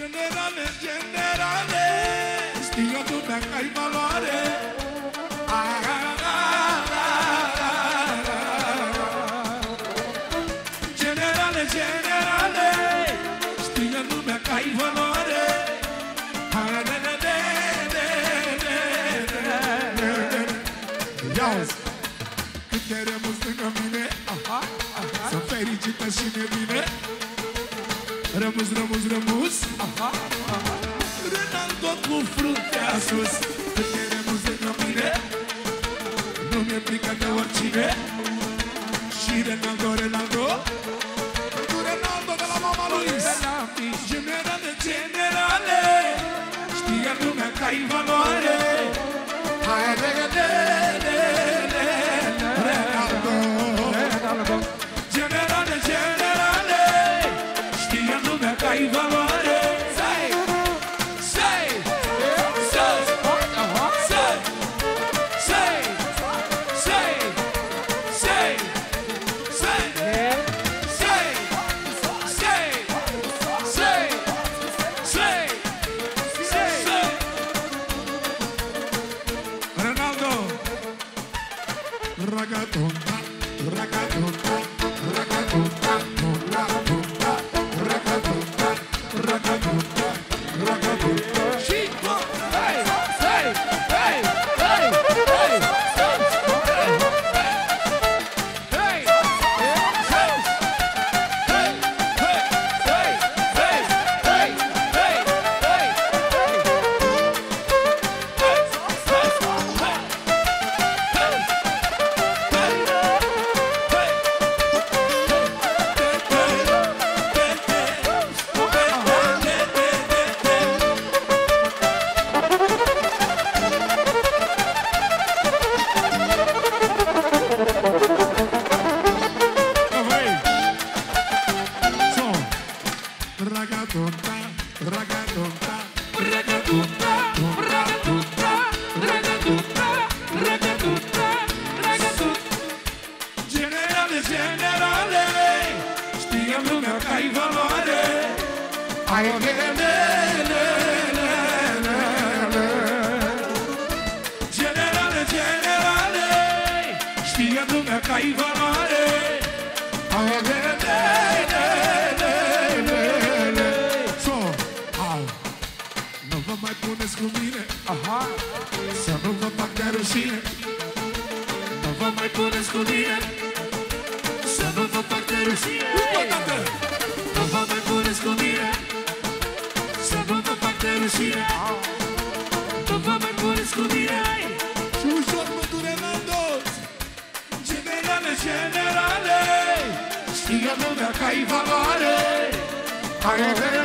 Generale, generale Știu lumea că ai valoare. Generale, generale Știu lumea că ai valoare. Yes. Cât de rămâs lângă mine Sunt fericită și nebine Rămus, rămus, rămus aha, aha. Ronaldo cu fruntea sus. Cât te rămus lângă mine Nu mi-e frică de oricine. Și Ronaldo, Ronaldo Cu Ronaldo de la mama lui. Generale, generale. Știe lumea că ai valoare Thank you. raga-tunta, raga-tunta, raga-tunta, raga-tunta. Generale, generale, știam lumea că ai valoare, ai o nene, Generale, generale, știa lumea că ai valoare, ai o mai puneți cu mine, Aha, să nu vă fac de rușine. Nu vă mai puneți cu mine, să nu vă fac de rușine. Încă o dată. Nu vă mai puneți cu mine, să nu vă fac de rușine. Nu vă mai puneți cu mine. Și ușor mă Ronaldo. Generale, generale, știe lumea că ai valoare. Hai, le,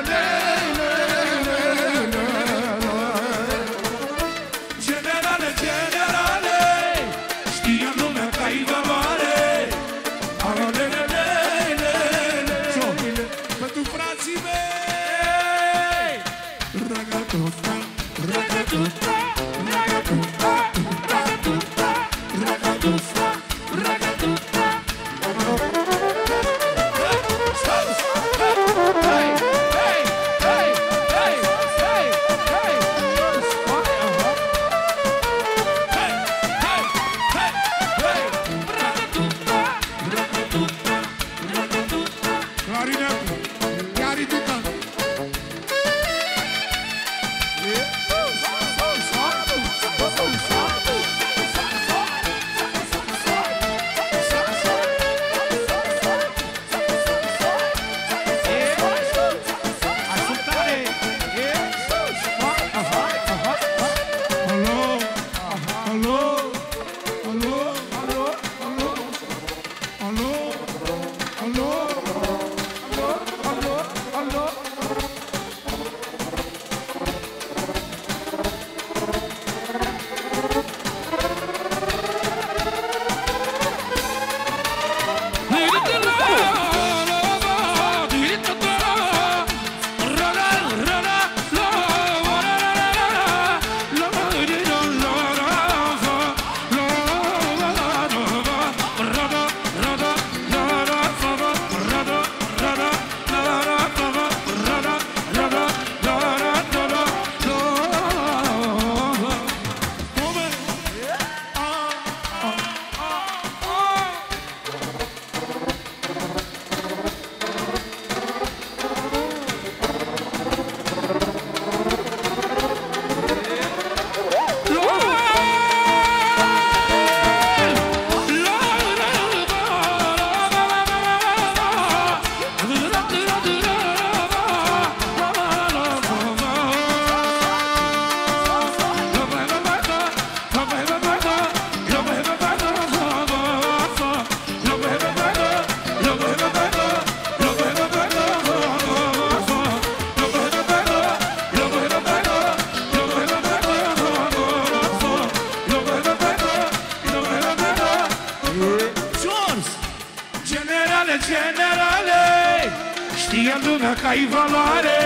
lumea că ai valoare.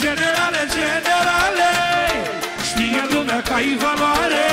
Generale, generale Știe lumea că ai valoare